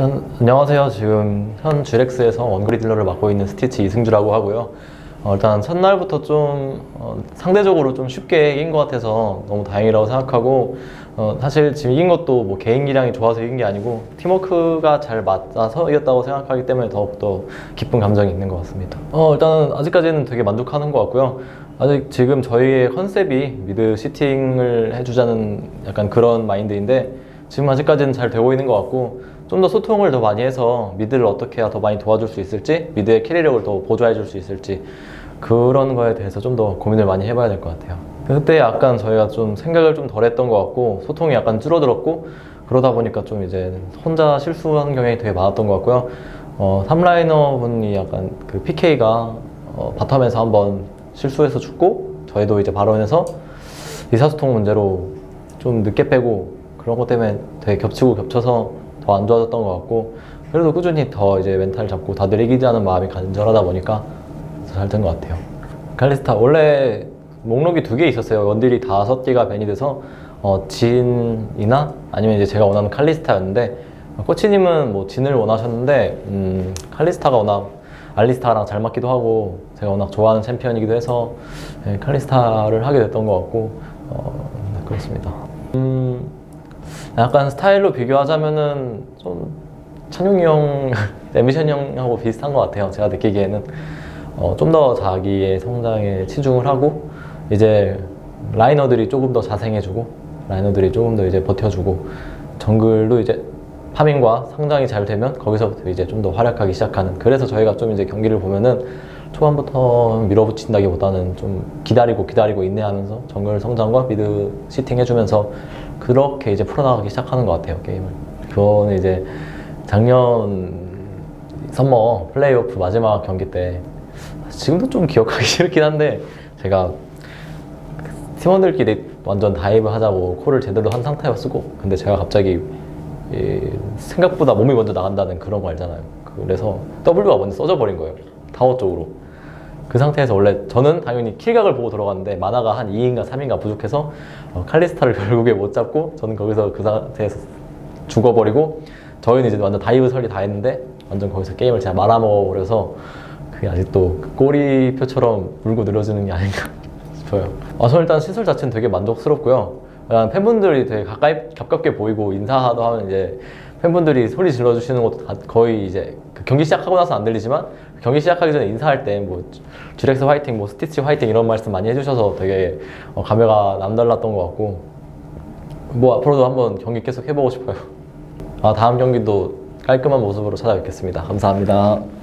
일단 안녕하세요. 지금 현 주렉스에서 원거리 딜러를 맡고 있는 스티치 이승주라고 하고요. 어, 일단 첫날부터 좀 어, 상대적으로 좀 쉽게 이긴 것 같아서 너무 다행이라고 생각하고 어, 사실 지금 이긴 것도 뭐 개인 기량이 좋아서 이긴 게 아니고 팀워크가 잘 맞아서 이겼다고 생각하기 때문에 더욱더 기쁜 감정이 있는 것 같습니다. 어, 일단 아직까지는 되게 만족하는 것 같고요. 아직 지금 저희의 컨셉이 mid sitting을 해주자는 약간 그런 마인드인데 지금 아직까지는 잘 되고 있는 것 같고 좀 더 소통을 더 많이 해서 mid를 어떻게 해야 더 많이 도와줄 수 있을지 mid의 carry력을 더 보조해 줄 수 있을지 그런 거에 대해서 좀 더 고민을 많이 해봐야 될 것 같아요. 그때 약간 저희가 좀 생각을 좀 덜 했던 것 같고 소통이 약간 줄어들었고 그러다 보니까 좀 이제 혼자 실수하는 경향이 되게 많았던 것 같고요. 어, 3 liner 분이 약간 그 PK가 어, bottom에서 한번 실수해서 죽고 저희도 이제 바론에서 의사소통 문제로 좀 늦게 빼고 그런 것 때문에 되게 겹치고 겹쳐서 더 안 좋아졌던 것 같고 그래도 꾸준히 더 이제 멘탈 잡고 다들 이기자는 마음이 간절하다 보니까 잘 된 것 같아요. 칼리스타 원래 목록이 두 개 있었어요. 원딜이 다섯 개가 밴이 돼서 어, 진이나 아니면 이제 제가 원하는 칼리스타였는데 코치님은 뭐 진을 원하셨는데 음, 칼리스타가 워낙 알리스타랑 잘 맞기도 하고 제가 워낙 좋아하는 챔피언이기도 해서 네, 칼리스타를 하게 됐던 것 같고 어, 네, 그렇습니다. 음, 약간 스타일로 비교하자면은 좀 찬용이 형, 에미션 형하고 비슷한 것 같아요. 제가 느끼기에는 어, 좀 더 자기의 성장에 치중을 하고 이제 라이너들이 조금 더 자생해주고 라이너들이 조금 더 이제 버텨주고 정글도 이제 파밍과 성장이 잘 되면 거기서부터 이제 좀 더 활약하기 시작하는 그래서 저희가 좀 이제 경기를 보면은 초반부터 밀어붙인다기보다는 좀 기다리고 기다리고 인내하면서 정글 성장과 mid sitting 해주면서 그렇게 이제 풀어나가기 시작하는 것 같아요 게임을. 그거는 이제 작년 summer 플레이오프 마지막 경기 때 지금도 좀 기억하기 싫긴 한데 제가 팀원들끼리 완전 dive 하자고 콜을 제대로 한 상태였고 근데 제가 갑자기 이 생각보다 몸이 먼저 나간다는 그런 거 알잖아요. 그래서 W가 먼저 써져 버린 거예요 타워 쪽으로. 그 상태에서 원래 저는 당연히 kill각을 보고 들어갔는데 mana가 한 2인가 3인가 부족해서 어, 칼리스타를 결국에 못 잡고 저는 거기서 그 상태에서 죽어버리고 저희는 이제 완전 dive 설계 다 했는데 완전 거기서 게임을 제가 말아먹어버려서 그게 아직도 그 꼬리표처럼 물고 늘어지는 게 아닌가 싶어요. 아, 저는 일단 시설 자체는 되게 만족스럽고요 그냥 팬분들이 되게 가까이 가깝게 보이고 인사도 하면 이제 팬분들이 소리 질러주시는 것도 다 거의 이제 그 경기 시작하고 나서 안 들리지만 경기 시작하기 전에 인사할 때 뭐 주렉스 화이팅, 뭐 스티치 화이팅 이런 말씀 많이 해주셔서 되게 어, 감회가 남달랐던 것 같고 뭐 앞으로도 한번 경기 계속 해보고 싶어요. 아 다음 경기도 깔끔한 모습으로 찾아뵙겠습니다. 감사합니다.